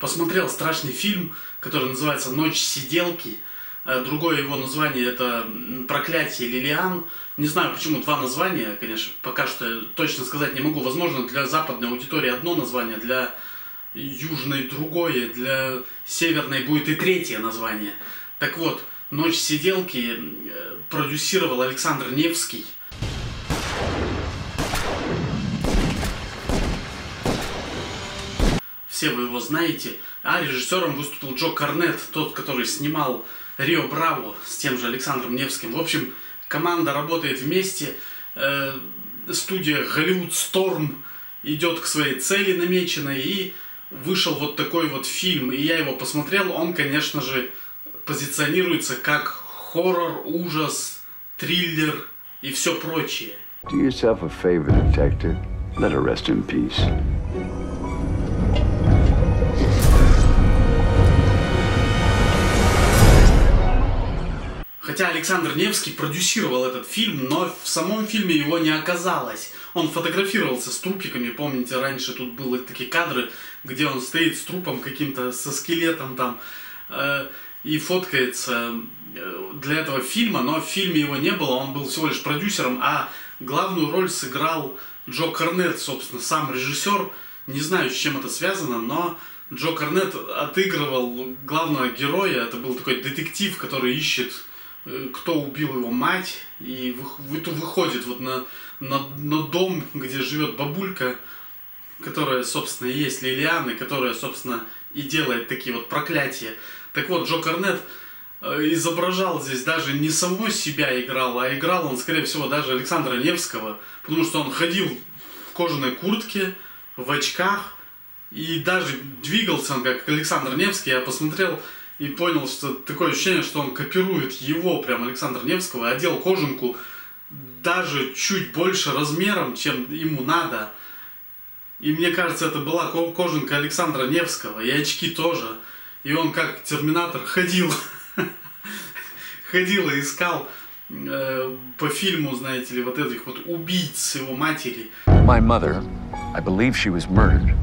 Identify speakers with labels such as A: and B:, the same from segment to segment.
A: посмотрел страшный фильм, который называется «Ночь сиделки». Э, другое его название это «Проклятие Лилиан». Не знаю, почему два названия, конечно, пока что точно сказать не могу. Возможно, для западной аудитории одно название, для южной другое, для северной будет и третье название. Так вот, «Ночь сиделки» э, продюсировал Александр Невский – все вы его знаете. А режиссером выступил Джо Корнет, тот, который снимал Рио Браво с тем же Александром Невским. В общем, команда работает вместе. Э, студия Hollywood Storm идет к своей цели намеченной. И вышел вот такой вот фильм. И я его посмотрел. Он, конечно же, позиционируется как хоррор, ужас, триллер и все прочее. Do yourself a favor, detective. Let her rest in peace. Хотя Александр Невский продюсировал этот фильм, но в самом фильме его не оказалось. Он фотографировался с трупиками, помните, раньше тут были такие кадры, где он стоит с трупом каким-то, со скелетом там, э, и фоткается э, для этого фильма, но в фильме его не было, он был всего лишь продюсером, а главную роль сыграл Джо Корнет, собственно, сам режиссер. Не знаю, с чем это связано, но Джо Корнет отыгрывал главного героя, это был такой детектив, который ищет кто убил его мать, и выходит вот на, на, на дом, где живет бабулька, которая, собственно, и есть Лилиана, которая, собственно, и делает такие вот проклятия. Так вот, Джо Корнет э, изображал здесь даже не самого себя играл, а играл он, скорее всего, даже Александра Невского, потому что он ходил в кожаной куртке, в очках, и даже двигался он как Александр Невский. Я посмотрел и понял, что такое ощущение, что он копирует его, прям Александра Невского, одел кожанку даже чуть больше размером, чем ему надо. И мне кажется, это была кожанка Александра Невского, и очки тоже. И он как терминатор ходил, ходил и искал э, по фильму, знаете ли, вот этих вот убийц его матери. My mother, I believe she was murdered.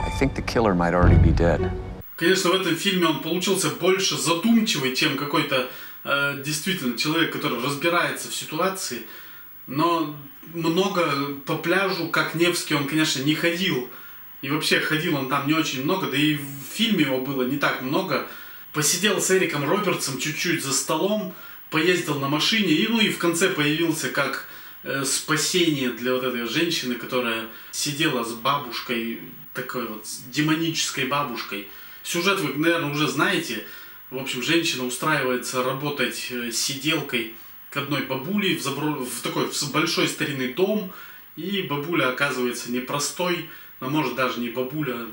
A: I think the killer might already be dead. Конечно, в этом фильме он получился больше задумчивый, чем какой-то э, действительно человек, который разбирается в ситуации. Но много по пляжу, как Невский, он, конечно, не ходил. И вообще ходил он там не очень много, да и в фильме его было не так много. Посидел с Эриком Робертсом чуть-чуть за столом, поездил на машине, и ну и в конце появился как э, спасение для вот этой женщины, которая сидела с бабушкой, такой вот демонической бабушкой. Сюжет вы, наверное, уже знаете. В общем, женщина устраивается работать э, сиделкой к одной бабуле в, забро... в такой в большой старинный дом. И бабуля оказывается непростой, но может даже не бабуля.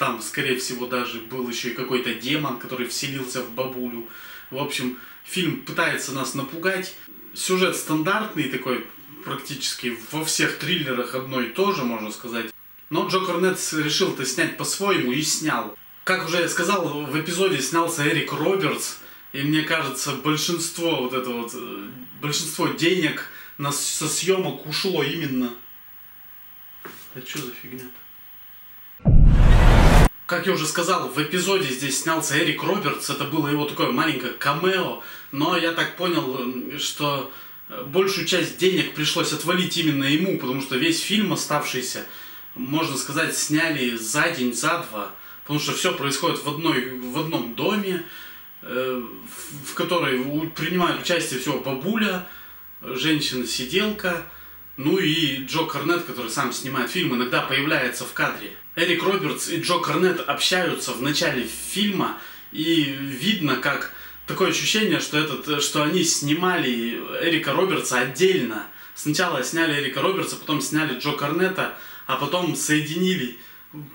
A: Там, скорее всего, даже был еще и какой-то демон, который вселился в бабулю. В общем, фильм пытается нас напугать. Сюжет стандартный такой, практически во всех триллерах одно и то же, можно сказать. Но Джо Корнет решил это снять по-своему и снял. Как уже я сказал, в эпизоде снялся Эрик Робертс, и мне кажется, большинство вот это вот, э, большинство денег на, со съемок ушло именно. А что за фигня Как я уже сказал, в эпизоде здесь снялся Эрик Робертс, это было его такое маленькое камео, но я так понял, что э, большую часть денег пришлось отвалить именно ему, потому что весь фильм оставшийся, можно сказать, сняли за день, за два. Потому что все происходит в, одной, в одном доме, э, в которой принимают участие всего бабуля, женщина-сиделка, ну и Джо Корнет, который сам снимает фильм, иногда появляется в кадре. Эрик Робертс и Джо Корнет общаются в начале фильма, и видно, как такое ощущение, что, этот, что они снимали Эрика Робертса отдельно. Сначала сняли Эрика Робертса, потом сняли Джо Корнета, а потом соединили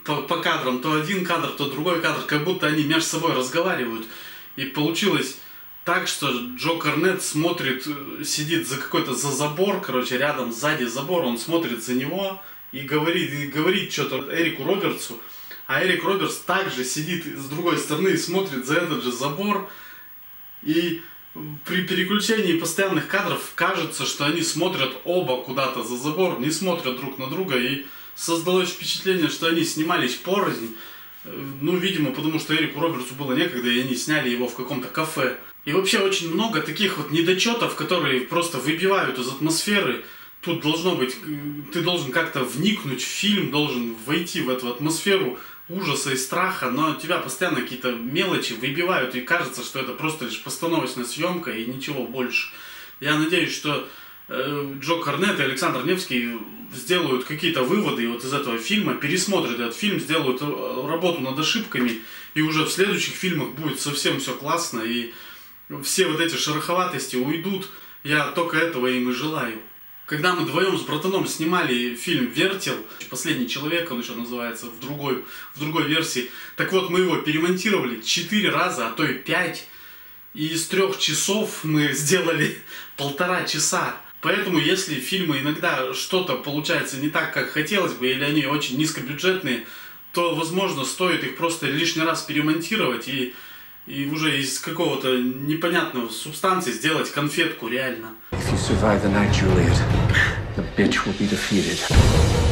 A: по, по кадрам, то один кадр, то другой кадр, как будто они между собой разговаривают. И получилось так, что Джо Корнет смотрит, э, сидит за какой-то за забор, короче, рядом, сзади забор, он смотрит за него и говорит, и говорит что-то Эрику Робертсу, а Эрик Робертс также сидит с другой стороны и смотрит за этот же забор. И при переключении постоянных кадров кажется, что они смотрят оба куда-то за забор, не смотрят друг на друга и создалось впечатление, что они снимались порознь. Ну, видимо, потому что Эрику Робертсу было некогда, и они сняли его в каком-то кафе. И вообще очень много таких вот недочетов, которые просто выбивают из атмосферы. Тут должно быть, ты должен как-то вникнуть в фильм, должен войти в эту атмосферу ужаса и страха, но тебя постоянно какие-то мелочи выбивают, и кажется, что это просто лишь постановочная съемка и ничего больше. Я надеюсь, что э, Джо Корнет и Александр Невский сделают какие-то выводы вот из этого фильма, пересмотрят этот фильм, сделают э, работу над ошибками, и уже в следующих фильмах будет совсем все классно, и все вот эти шероховатости уйдут. Я только этого им и желаю. Когда мы вдвоем с братаном снимали фильм «Вертел», «Последний человек», он еще называется, в другой, в другой версии, так вот, мы его перемонтировали четыре раза, а то и пять. И из трех часов мы сделали полтора часа. Поэтому, если фильмы иногда что-то получается не так, как хотелось бы, или они очень низкобюджетные, то, возможно, стоит их просто лишний раз перемонтировать и и уже из какого-то непонятного субстанции сделать конфетку реально. If you.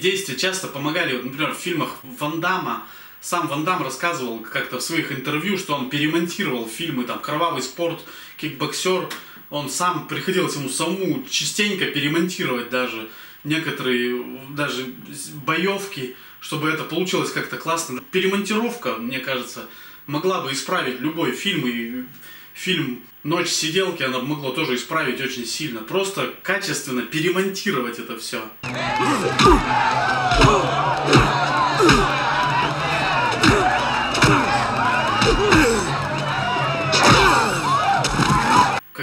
A: Действия часто помогали, например, в фильмах Ван Дамма, сам Ван Дам рассказывал как-то в своих интервью, что он перемонтировал фильмы, там, «Кровавый спорт», «Кикбоксер», он сам, приходилось ему самому частенько перемонтировать даже некоторые даже боевки, чтобы это получилось как-то классно. Перемонтировка, мне кажется, могла бы исправить любой фильм, и фильм «Ночь сиделки» она могла тоже исправить очень сильно. Просто качественно перемонтировать это все.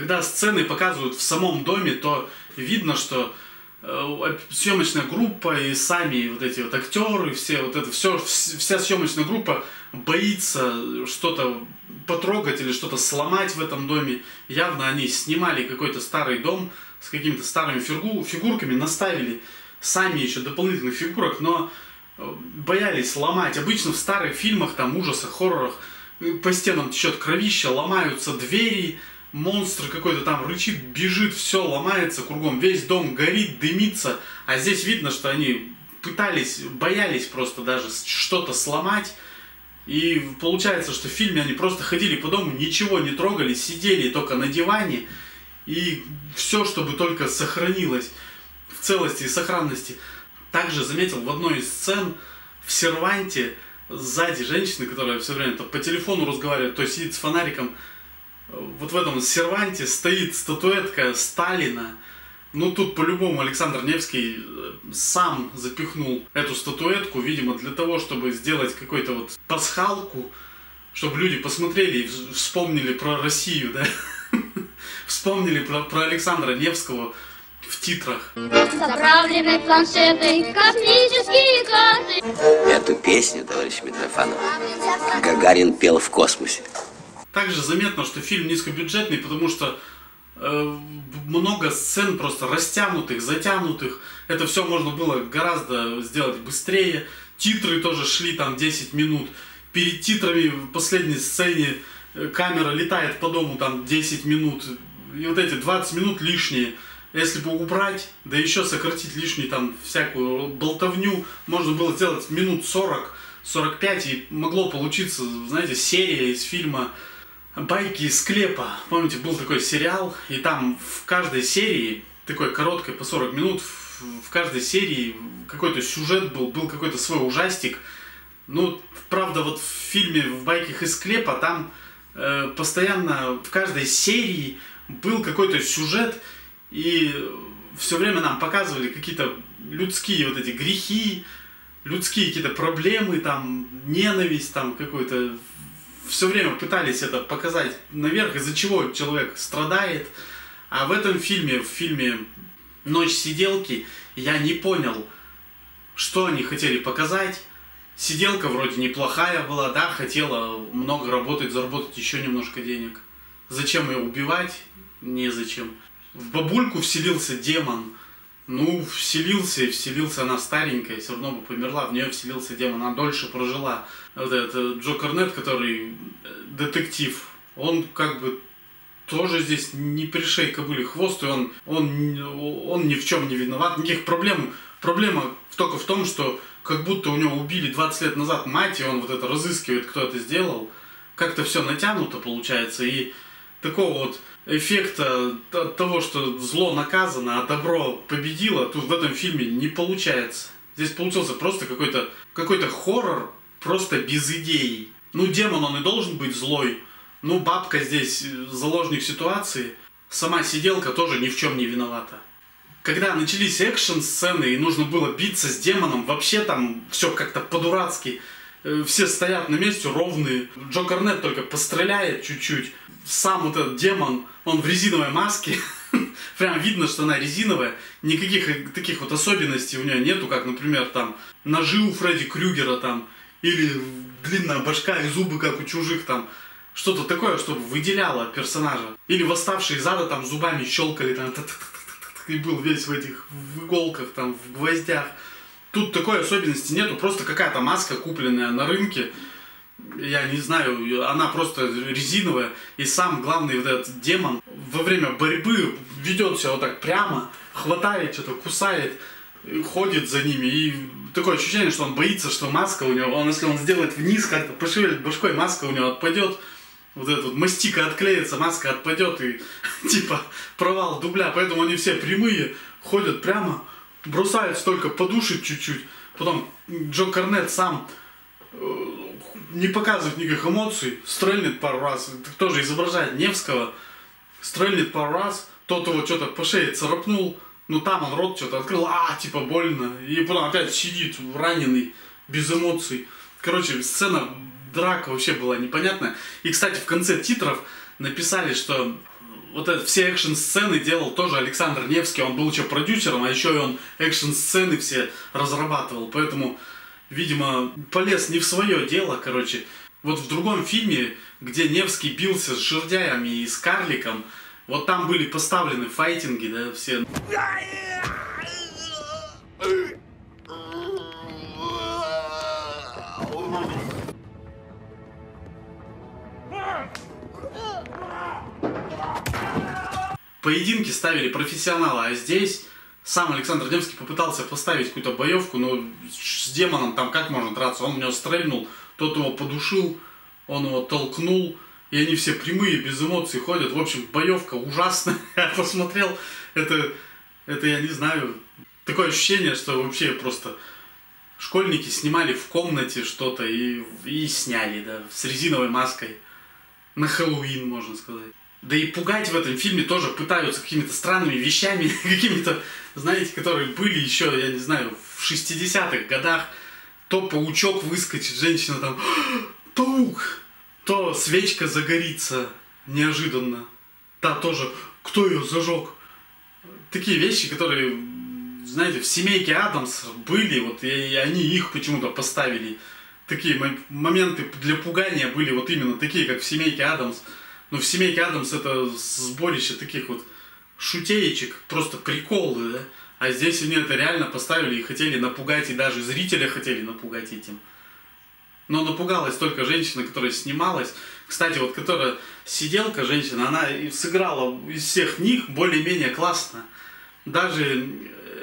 A: когда сцены показывают в самом доме, то видно, что съемочная группа и сами вот эти вот актеры, все вот это все, вся съемочная группа боится что-то потрогать или что-то сломать в этом доме. Явно они снимали какой-то старый дом с какими-то старыми фигу, фигурками, наставили сами еще дополнительных фигурок, но э, боялись ломать. Обычно в старых фильмах, там ужасах, хоррорах э, по стенам течет кровища, ломаются двери, монстр какой-то там рычит, бежит, все ломается кругом, весь дом горит, дымится, а здесь видно, что они пытались, боялись просто даже что-то сломать, и получается, что в фильме они просто ходили по дому, ничего не трогали, сидели только на диване, и все, чтобы только сохранилось в целости и сохранности. Также заметил в одной из сцен в серванте сзади женщины, которая все время по телефону разговаривает, то сидит с фонариком, вот в этом серванте стоит статуэтка Сталина. Ну, тут по-любому Александр Невский э, сам запихнул эту статуэтку, видимо, для того, чтобы сделать какую-то вот пасхалку, чтобы люди посмотрели и вспомнили про Россию, да? Вспомнили про, про Александра Невского в титрах. Заправлены планшеты, космические карты.
B: Эту песню, товарищ Митрофанов, Гагарин пел в космосе.
A: Также заметно, что фильм низкобюджетный, потому что э, много сцен просто растянутых, затянутых. Это все можно было гораздо сделать быстрее. Титры тоже шли там 10 минут. Перед титрами в последней сцене э, камера летает по дому там 10 минут. И вот эти 20 минут лишние. Если бы убрать, да еще сократить лишнюю там всякую болтовню, можно было сделать минут 40, 45, и могло получиться, знаете, серия из фильма байки из склепа. Помните, был такой сериал, и там в каждой серии, такой короткой по 40 минут, в каждой серии какой-то сюжет был, был какой-то свой ужастик. Ну, правда, вот в фильме «В байках из склепа» там э, постоянно в каждой серии был какой-то сюжет, и все время нам показывали какие-то людские вот эти грехи, людские какие-то проблемы, там, ненависть, там, какой-то все время пытались это показать наверх, из-за чего человек страдает. А в этом фильме, в фильме «Ночь сиделки», я не понял, что они хотели показать. Сиделка вроде неплохая была, да, хотела много работать, заработать еще немножко денег. Зачем ее убивать? Незачем. В бабульку вселился демон – ну, вселился и вселился, она старенькая, все равно бы померла, в нее вселился демон, она дольше прожила. Вот этот Джо Корнет, который э, детектив, он как бы тоже здесь не пришей кобыли хвост, и он, он, он ни в чем не виноват, никаких проблем. Проблема только в том, что как будто у него убили 20 лет назад мать, и он вот это разыскивает, кто это сделал. Как-то все натянуто получается, и такого вот эффекта от того, что зло наказано, а добро победило, тут в этом фильме не получается. Здесь получился просто какой-то какой хоррор, просто без идей. Ну, демон, он и должен быть злой. Ну, бабка здесь заложник ситуации. Сама сиделка тоже ни в чем не виновата. Когда начались экшн-сцены и нужно было биться с демоном, вообще там все как-то по-дурацки. Э, все стоят на месте ровные. Джо Корнет только постреляет чуть-чуть. Сам вот этот демон, он в резиновой маске. Прям видно, что она резиновая. Никаких таких вот особенностей у нее нету, как, например, там ножи у Фредди Крюгера там. Или длинная башка и зубы, как у чужих там. Что-то такое, чтобы выделяло персонажа. Или восставшие из ада там зубами щелкали там. И был весь в этих в иголках, там, в гвоздях. Тут такой особенности нету, просто какая-то маска, купленная на рынке. Я не знаю, она просто резиновая. И сам главный вот этот демон во время борьбы ведет себя вот так прямо, хватает что-то, кусает, ходит за ними. И такое ощущение, что он боится, что маска у него, он, если он сделает вниз, как-то пошевелит башкой, маска у него отпадет. Вот эта вот мастика отклеится, маска отпадет и типа провал дубля. Поэтому они все прямые, ходят прямо бросается только подушить чуть-чуть. Потом Джо Корнет сам э, не показывает никаких эмоций, стрельнет пару раз, тоже изображает Невского, стрельнет пару раз, тот его что-то по шее царапнул, ну там он рот что-то открыл, а, типа больно, и потом опять сидит раненый, без эмоций. Короче, сцена драка вообще была непонятная. И, кстати, в конце титров написали, что вот это, все экшн-сцены делал тоже Александр Невский, он был еще продюсером, а еще и он экшн-сцены все разрабатывал, поэтому, видимо, полез не в свое дело, короче. Вот в другом фильме, где Невский бился с жердяями и с карликом, вот там были поставлены файтинги, да, все. поединки ставили профессионалы, а здесь сам Александр Демский попытался поставить какую-то боевку, но с демоном там как можно драться? Он в него стрельнул, тот его подушил, он его толкнул, и они все прямые, без эмоций ходят. В общем, боевка ужасная. Я посмотрел, это, это я не знаю, такое ощущение, что вообще просто школьники снимали в комнате что-то и, и сняли, да, с резиновой маской. На Хэллоуин, можно сказать. Да и пугать в этом фильме тоже пытаются какими-то странными вещами, какими-то, знаете, которые были еще, я не знаю, в 60-х годах. То паучок выскочит, женщина там, паук, то свечка загорится неожиданно. Та тоже, кто ее зажег? Такие вещи, которые, знаете, в семейке Адамс были, вот и они их почему-то поставили. Такие моменты для пугания были вот именно такие, как в семейке Адамс. Ну, в семейке Адамс это сборище таких вот шутеечек, просто приколы, да? А здесь они это реально поставили и хотели напугать, и даже зрителя хотели напугать этим. Но напугалась только женщина, которая снималась. Кстати, вот которая сиделка женщина, она сыграла из всех них более-менее классно. Даже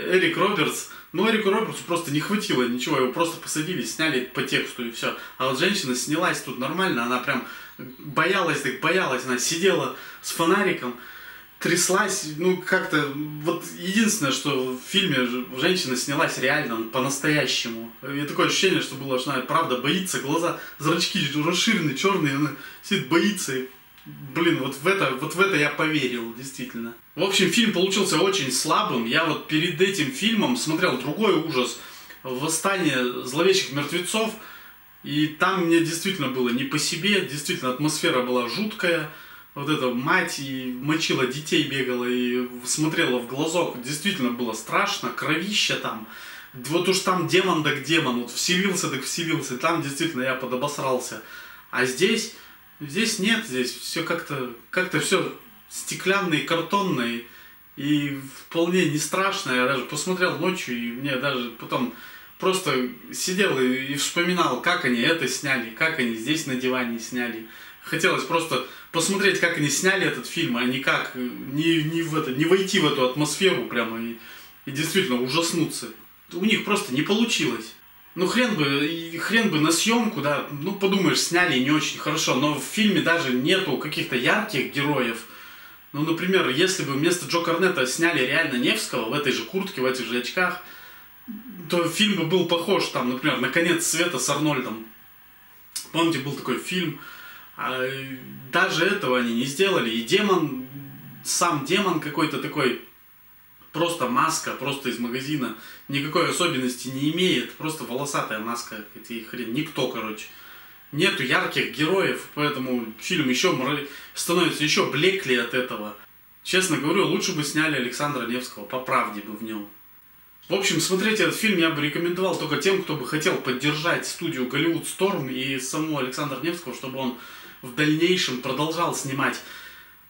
A: Эрик Робертс, ну Эрику Робертсу просто не хватило ничего, его просто посадили, сняли по тексту и все. А вот женщина снялась тут нормально, она прям боялась, так боялась, она сидела с фонариком, тряслась, ну как-то, вот единственное, что в фильме женщина снялась реально, по-настоящему. И такое ощущение, что было, что она правда боится, глаза, зрачки расширены, черные, она сидит, боится. И, блин, вот в это, вот в это я поверил, действительно. В общем, фильм получился очень слабым. Я вот перед этим фильмом смотрел другой ужас. «Восстание зловещих мертвецов», и там мне действительно было не по себе, действительно атмосфера была жуткая. Вот эта мать и мочила детей, бегала и смотрела в глазок. Действительно было страшно, кровища там. Вот уж там демон да к демону, вот вселился так вселился. Там действительно я подобосрался. А здесь, здесь нет, здесь все как-то, как-то все стеклянное картонное. И вполне не страшно. Я даже посмотрел ночью, и мне даже потом просто сидел и, вспоминал, как они это сняли, как они здесь на диване сняли. Хотелось просто посмотреть, как они сняли этот фильм, а не как, не, не, в это, не войти в эту атмосферу прямо и, и действительно ужаснуться. У них просто не получилось. Ну хрен бы, хрен бы на съемку, да, ну подумаешь, сняли не очень хорошо, но в фильме даже нету каких-то ярких героев. Ну, например, если бы вместо Джо Корнета сняли реально Невского в этой же куртке, в этих же очках, то фильм бы был похож, там, например, на конец света с Арнольдом. Помните, был такой фильм, а даже этого они не сделали. И демон, сам демон какой-то такой, просто маска, просто из магазина, никакой особенности не имеет, просто волосатая маска, эти хрен, никто, короче. Нету ярких героев, поэтому фильм еще становится еще блекли от этого. Честно говорю, лучше бы сняли Александра Невского, по правде бы в нем. В общем, смотреть этот фильм я бы рекомендовал только тем, кто бы хотел поддержать студию Голливуд Сторм и саму Александра Невского, чтобы он в дальнейшем продолжал снимать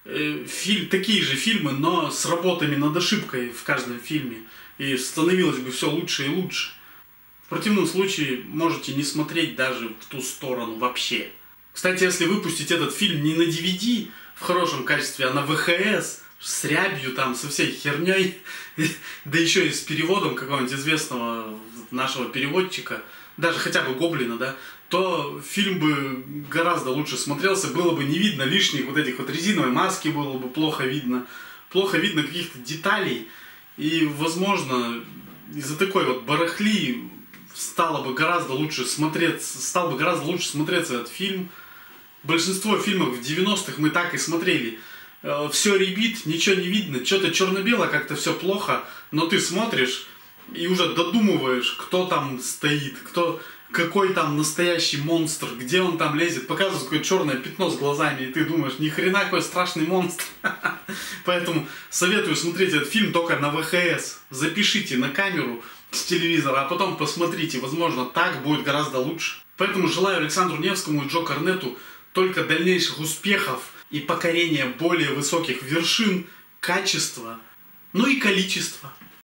A: э, фильм, такие же фильмы, но с работами над ошибкой в каждом фильме. И становилось бы все лучше и лучше. В противном случае можете не смотреть даже в ту сторону вообще. Кстати, если выпустить этот фильм не на DVD в хорошем качестве, а на ВХС, с рябью там, со всей херней, да еще и с переводом какого-нибудь известного нашего переводчика, даже хотя бы Гоблина, да, то фильм бы гораздо лучше смотрелся, было бы не видно лишних вот этих вот резиновой маски, было бы плохо видно, плохо видно каких-то деталей, и, возможно, из-за такой вот барахли стало бы гораздо лучше смотреться, стал бы гораздо лучше смотреться этот фильм. Большинство фильмов в 90-х мы так и смотрели. Э, все ребит, ничего не видно, что-то черно-бело, как-то все плохо, но ты смотришь и уже додумываешь, кто там стоит, кто, какой там настоящий монстр, где он там лезет, показывают какое черное пятно с глазами, и ты думаешь, ни хрена какой страшный монстр. Поэтому советую смотреть этот фильм только на ВХС. Запишите на камеру с телевизора, а потом посмотрите, возможно, так будет гораздо лучше. Поэтому желаю Александру Невскому и Джо Корнету только дальнейших успехов и покорения более высоких вершин, качества, ну и количества.